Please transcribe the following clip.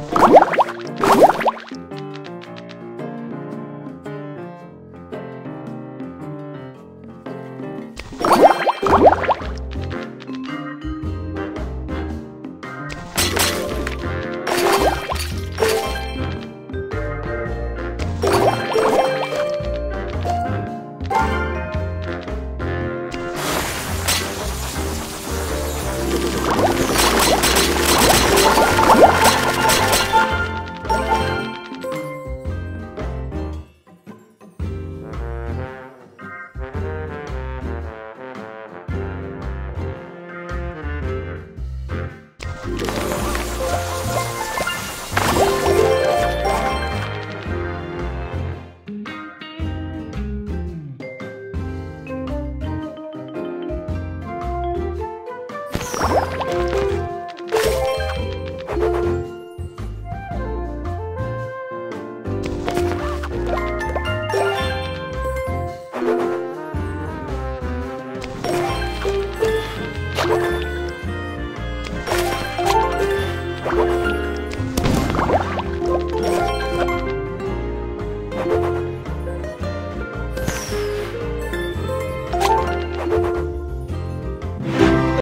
you